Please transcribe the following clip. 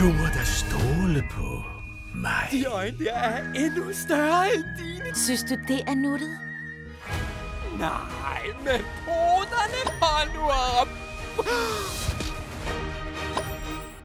Du må da stole på mig. De øjne der er endnu større end dine. Synes du, det er nuttet? Nej, men poderne,